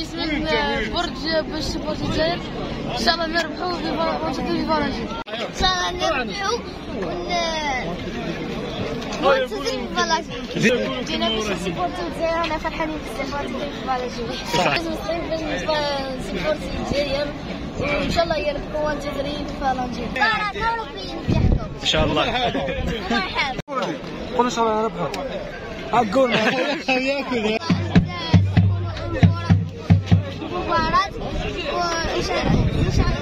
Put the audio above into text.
من برج باش سبورت الجزائر ان شاء الله نربحوا ونشدوا في فرنسا ان شاء الله نربحوا وننتصروا في فالاجي جينا باش نسبورتو الجزائر أنا فرحانين بزاف غنتكلم في فالاجي لازم نصير باش نسبورتي الجزائر وان شاء الله يربحوا الجزائريين في فالاجي مباراة اوروبيين يحكوا ان شاء الله مرحبا قول إن شاء